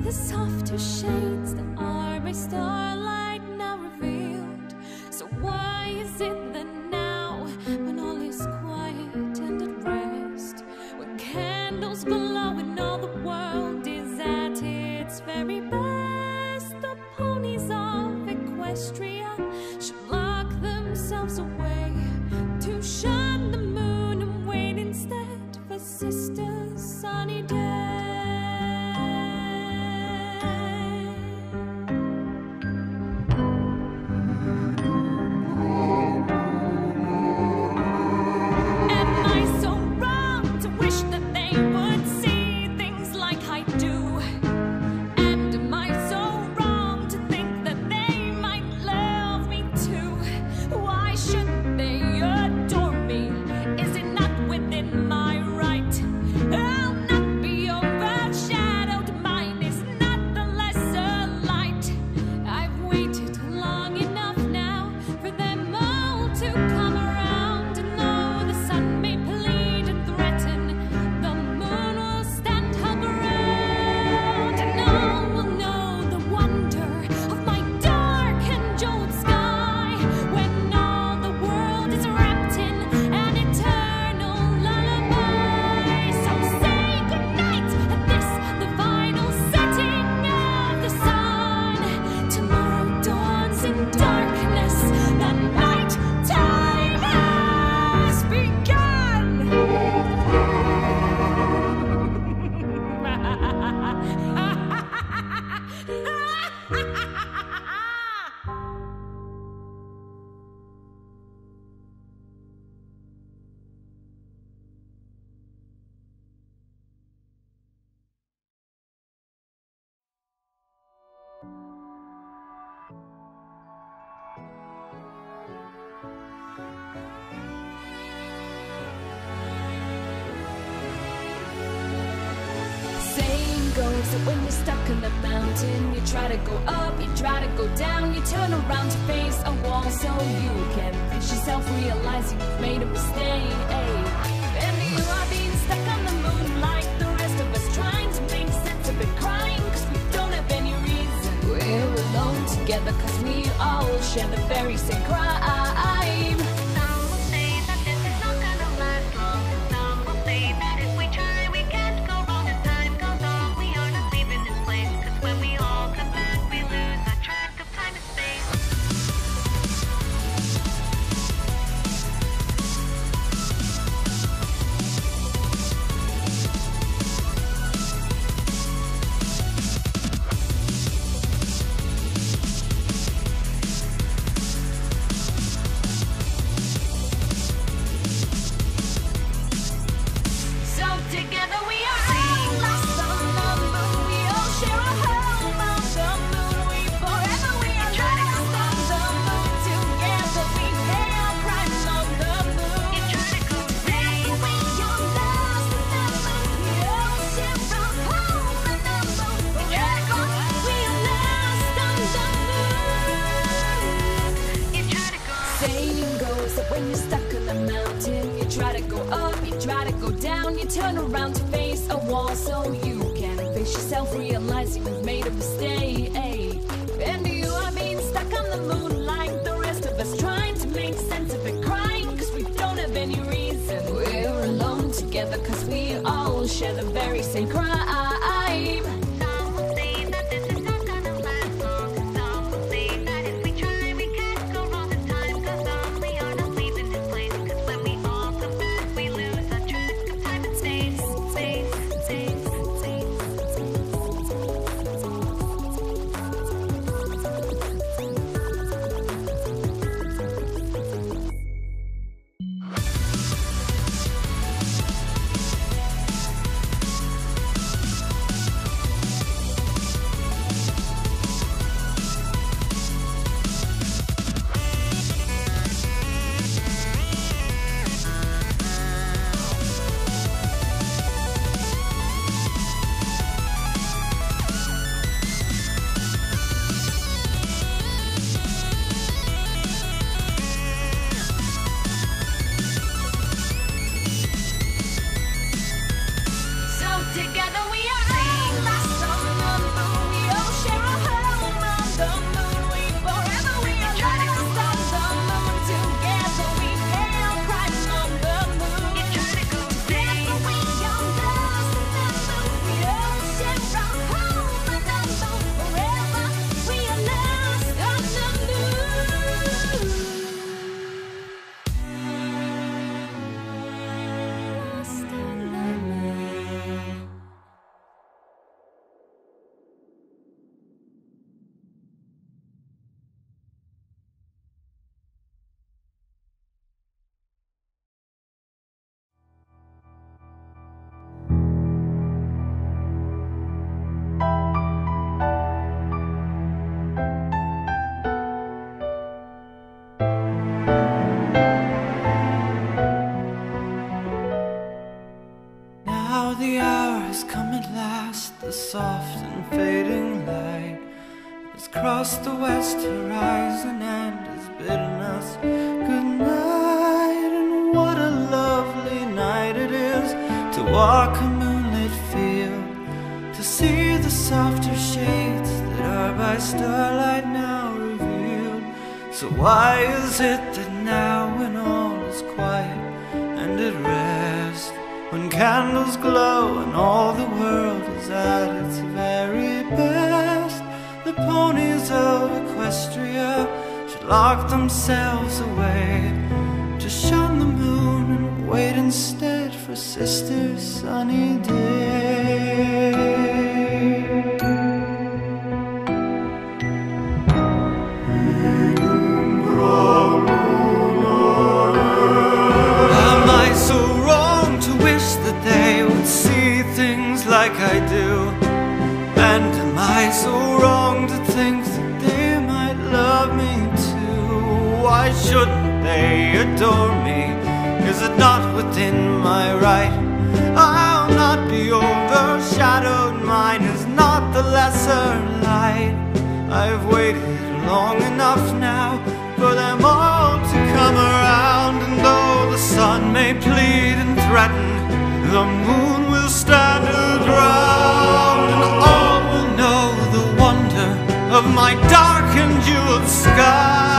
the softer shades that are by starlight now revealed. So why is it that now, when all is quiet and at rest, when candles glow and all the world is at its very best, the ponies of Equestria should lock themselves away to shun the moon and wait instead for sister's sunny day. Goes that when you're stuck in the mountain, you try to go up, you try to go down, you turn around to face a wall so you can face yourself, realizing you've made a mistake. And you are being stuck on the moon like the rest of us, trying to make sense of it, crying because we don't have any reason. We're alone together because we all share the very same crime. Try to go down, you turn around to face a wall so you can face yourself, realizing you've made a mistake. And you are being stuck on the moon like the rest of us, trying to make sense of it, crying because we don't have any reason. We're alone together because we all share the very same crime. Fading light has crossed the west horizon and has bidden us good night. And what a lovely night it is to walk a moonlit field, to see the softer shades that are by starlight now revealed. So why is it that now when all is quiet and at rest, when candles glow and all the world is at its very best, the ponies of Equestria should lock themselves away to shun the moon and wait instead for sister sunny day. They adore me? Is it not within my right? I'll not be overshadowed, mine is not the lesser light. I've waited long enough now for them all to come around, and though the sun may plead and threaten, the moon will stand her ground, and all will know the wonder of my dark and jeweled sky